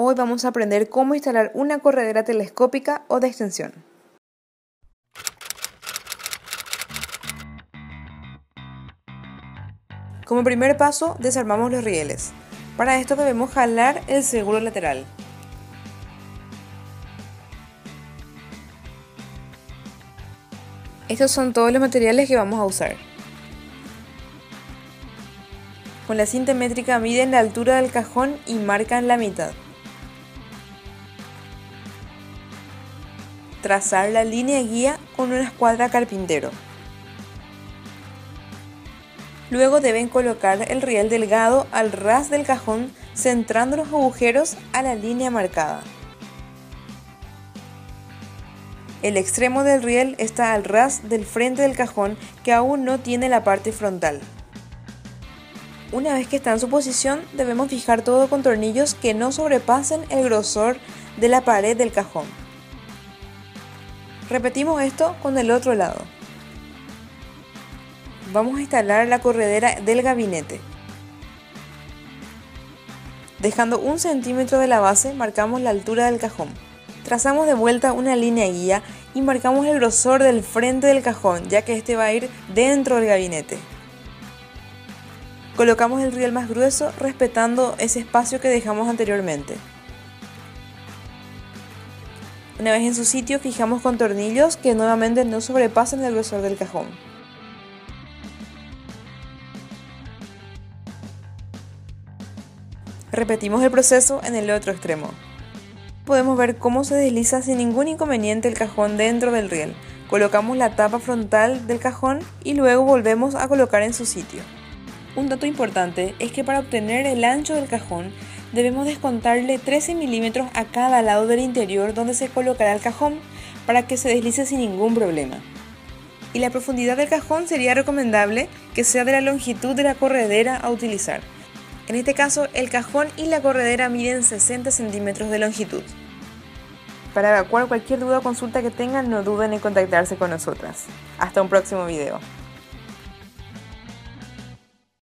Hoy vamos a aprender cómo instalar una corredera telescópica o de extensión. Como primer paso, desarmamos los rieles. Para esto debemos jalar el seguro lateral. Estos son todos los materiales que vamos a usar. Con la cinta métrica miden la altura del cajón y marcan la mitad. Trazar la línea guía con una escuadra carpintero. Luego deben colocar el riel delgado al ras del cajón centrando los agujeros a la línea marcada. El extremo del riel está al ras del frente del cajón que aún no tiene la parte frontal. Una vez que está en su posición, debemos fijar todo con tornillos que no sobrepasen el grosor de la pared del cajón. Repetimos esto con el otro lado. Vamos a instalar la corredera del gabinete. Dejando un centímetro de la base, marcamos la altura del cajón. Trazamos de vuelta una línea guía y marcamos el grosor del frente del cajón, ya que este va a ir dentro del gabinete. Colocamos el riel más grueso respetando ese espacio que dejamos anteriormente. Una vez en su sitio fijamos con tornillos que nuevamente no sobrepasen el grosor del cajón. Repetimos el proceso en el otro extremo. Podemos ver cómo se desliza sin ningún inconveniente el cajón dentro del riel. Colocamos la tapa frontal del cajón y luego volvemos a colocar en su sitio. Un dato importante es que para obtener el ancho del cajón debemos descontarle 13 milímetros a cada lado del interior donde se colocará el cajón para que se deslice sin ningún problema. Y la profundidad del cajón sería recomendable que sea de la longitud de la corredera a utilizar. En este caso, el cajón y la corredera miden 60 centímetros de longitud. Para evacuar cualquier duda o consulta que tengan, no duden en contactarse con nosotras. Hasta un próximo video.